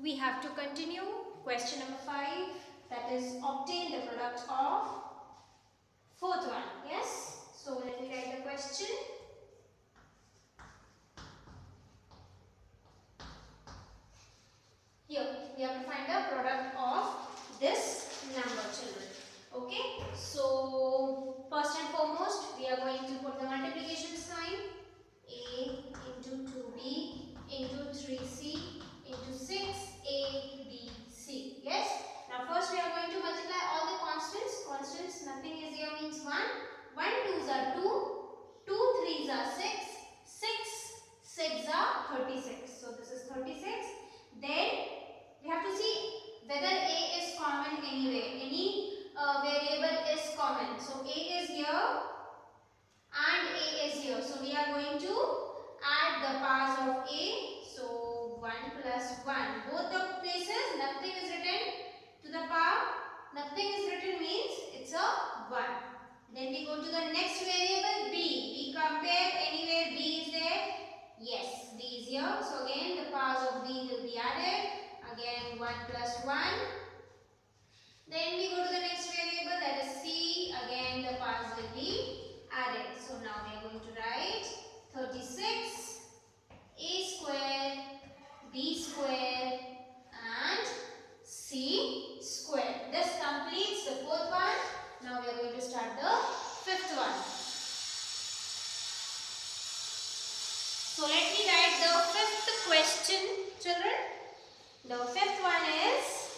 We have to continue question number 5 that is obtain the product of fourth one. Yes? So let me write the question. Here we have to find the product of this number children. Okay? So first and foremost we are going to put the multiplication sign a into 2b into 3c into 6abc. Yes? Now first we are going to multiply all the constants. Constants nothing is here means 1. 1 2s are 2. 2 3s are 6. 6 6 are 36. So this is 36. Then we have to see whether a is common anywhere. Any uh, variable is common. So a is here and a is here. So we are going to add the powers of a. So 1 plus 1. Both the places nothing is written to the power. Nothing is written means it's a 1. Then we go to the next variable b. We compare anywhere b is there. Yes, b is here. So again the powers of b will be added. Again 1 plus 1. Then we go to the next variable that is c. Again the powers will be added. So now we are going to write 36 a square b square and c square. This completes the fourth one. Now we are going to start the fifth one. So let me write the fifth question children. The fifth one is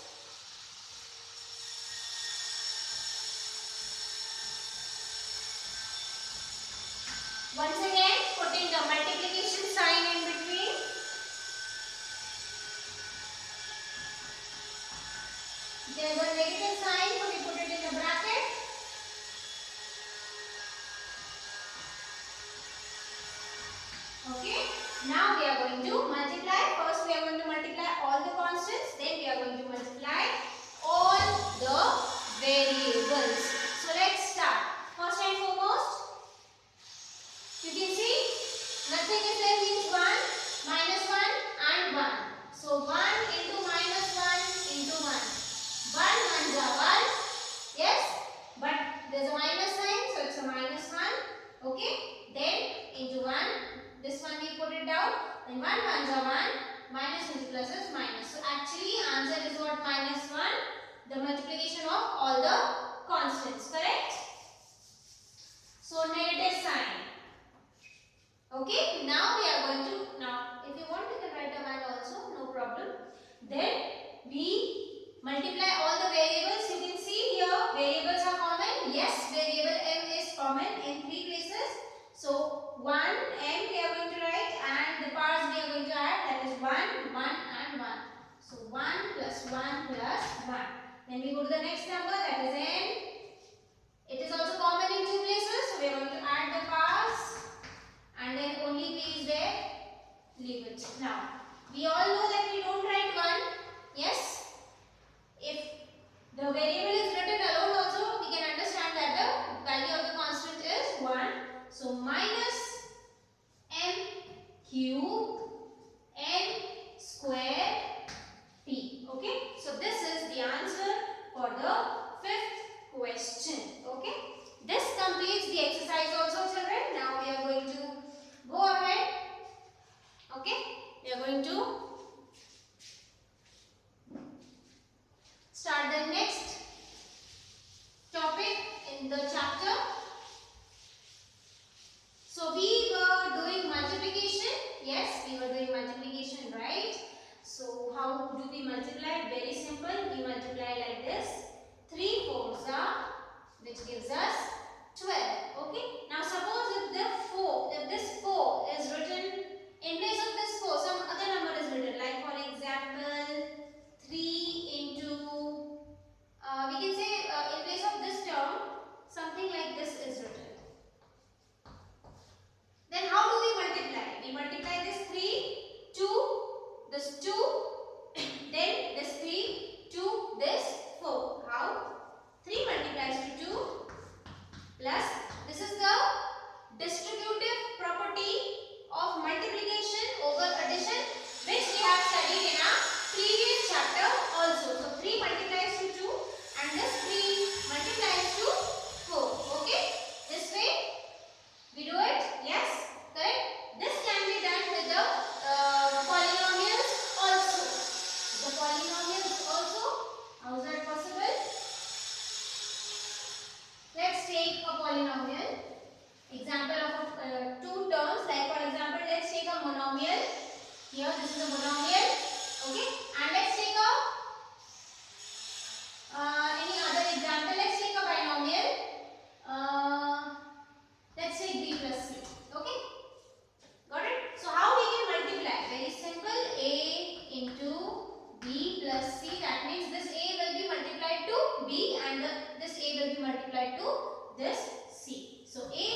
Once again, putting the multiplication sign in between. There's a negative sign, so we put it in the bracket. Okay. Now we are going to multiply. First we are going to multiply all the constants. Then we are going to multiply all the variables. So let's start. First and foremost, you can see nothing is there means 1, minus 1 and 1. So 1 into minus 1 into 1. 1 ones are 1. Yes? But there's a minus sign so it's a minus 1. Okay? Then into 1. This one we put it down. Then 1 ones are 1. Minus into plus is minus. So actually answer is what? Minus 1. The multiplication of the constants. Correct? So negative sign. Okay, now we are going to, now if you want you can write a 1 also, no problem. Then we multiply all the variables. You can see here variables are common. Yes, variable m is common in three places. So 1 m we are going to write and the powers we are going to add that is 1, 1 and 1. So 1 plus 1 plus 1. Then we go to the next number that is n. It is also common in two places. So we are going to add the powers and then only p is there leave it now. We all know that we don't write 1 yes? If the variable is written alone also we can understand that the value of the constant is 1 so minus m cube n square p okay so this is the answer for the fifth question okay this completes the exercise also children now we are going to go ahead okay we are going to start the next topic in the chapter so we were doing multiplication yes we were doing multiplication right so how do we multiply very simple we multiply like this 3 fours are which gives us 12 okay now suppose if the 4 if this 4 is written in place of this 4 some other number is written like for example 3 into uh, we can say uh, in place of this term something like this is written then how do we multiply we multiply this 3 2 this 2 then this 3 2 this 4 how 3 multiplies to 2 plus this is the distributive property of multiplication over addition Here this is a monomial. Okay. And let's take a uh, any other example. Let's take a binomial. Uh, let's take b plus c. Okay. Got it? So how we can multiply? Very simple. a into b plus c. That means this a will be multiplied to b and the, this a will be multiplied to this c. So a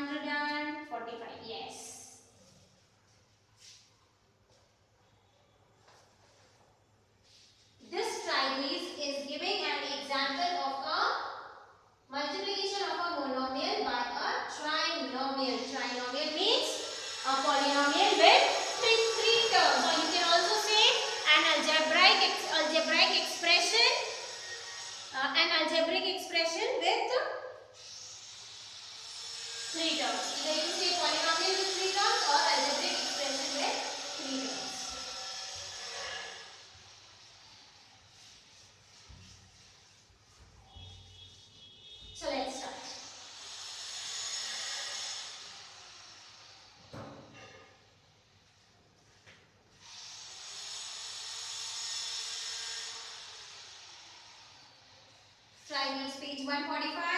145 yes. 145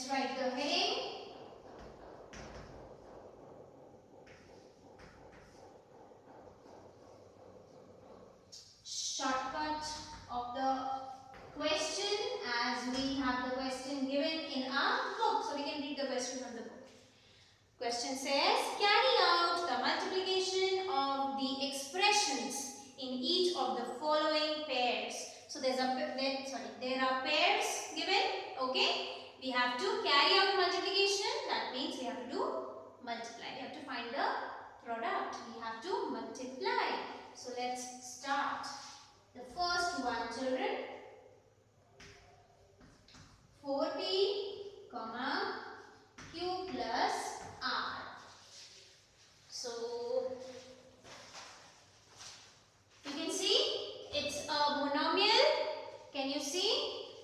Let's write. We have to carry out multiplication. That means we have to do multiply. We have to find the product. We have to multiply. So let's start. The first one children. four b comma, q plus r. So you can see it's a monomial. Can you see?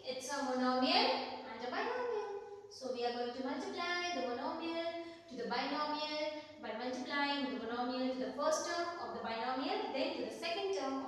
It's a monomial and a binomial. So we are going to multiply the monomial to the binomial by multiplying the monomial to the first term of the binomial then to the second term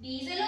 你这。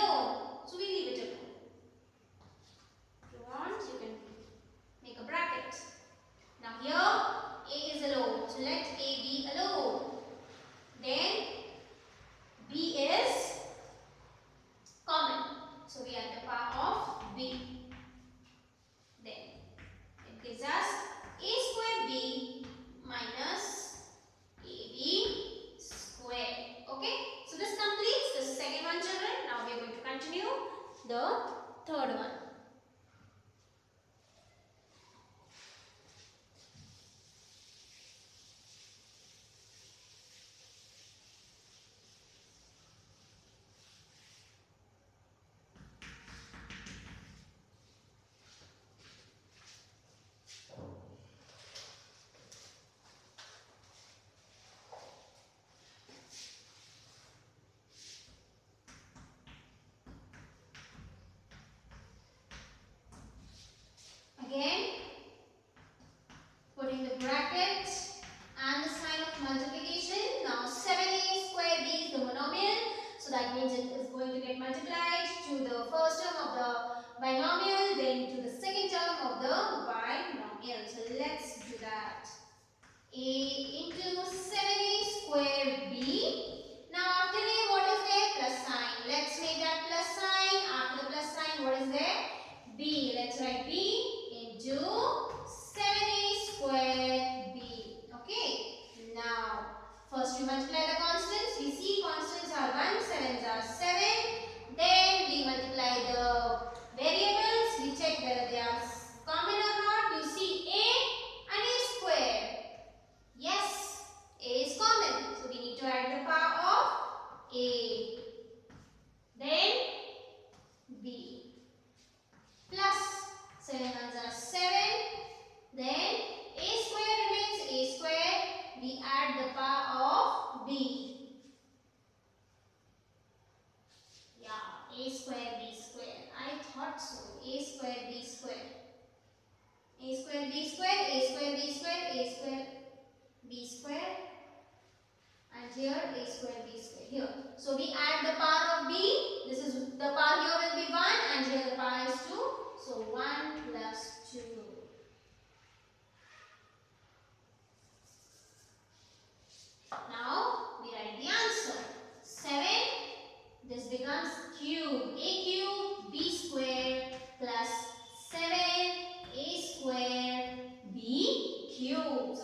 B.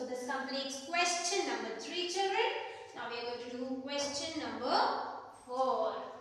This completes question number 3 children. Now we are going to do question number 4.